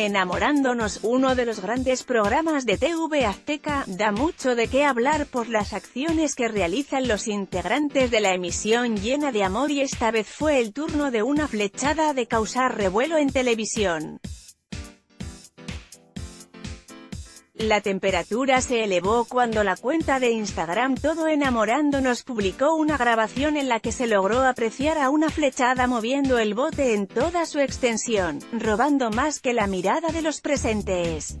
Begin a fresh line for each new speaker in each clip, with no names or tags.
Enamorándonos, uno de los grandes programas de TV Azteca, da mucho de qué hablar por las acciones que realizan los integrantes de la emisión llena de amor y esta vez fue el turno de una flechada de causar revuelo en televisión. La temperatura se elevó cuando la cuenta de Instagram Todo Enamorándonos publicó una grabación en la que se logró apreciar a una flechada moviendo el bote en toda su extensión, robando más que la mirada de los presentes.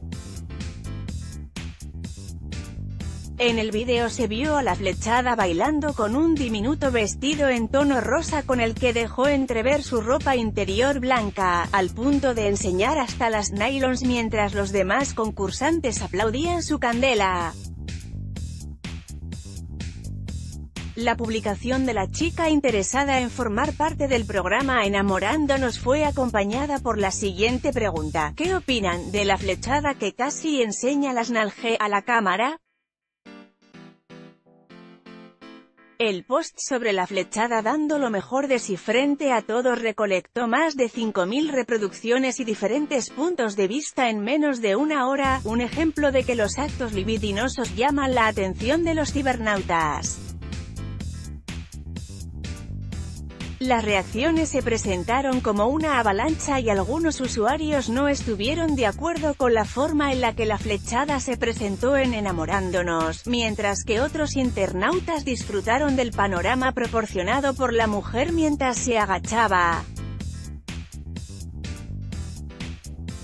En el vídeo se vio a la flechada bailando con un diminuto vestido en tono rosa con el que dejó entrever su ropa interior blanca, al punto de enseñar hasta las nylons mientras los demás concursantes aplaudían su candela. La publicación de la chica interesada en formar parte del programa Enamorándonos fue acompañada por la siguiente pregunta, ¿qué opinan de la flechada que casi enseña las nalge a la cámara? El post sobre la flechada dando lo mejor de sí frente a todos recolectó más de 5.000 reproducciones y diferentes puntos de vista en menos de una hora, un ejemplo de que los actos libidinosos llaman la atención de los cibernautas. Las reacciones se presentaron como una avalancha y algunos usuarios no estuvieron de acuerdo con la forma en la que la flechada se presentó en Enamorándonos, mientras que otros internautas disfrutaron del panorama proporcionado por la mujer mientras se agachaba.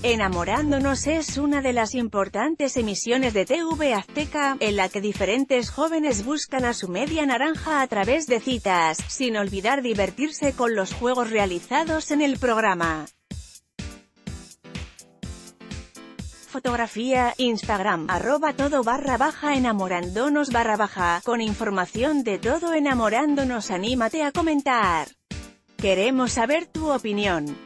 Enamorándonos es una de las importantes emisiones de TV Azteca, en la que diferentes jóvenes buscan a su media naranja a través de citas, sin olvidar divertirse con los juegos realizados en el programa. Fotografía, Instagram, arroba todo barra baja enamorándonos barra baja, con información de todo enamorándonos anímate a comentar. Queremos saber tu opinión.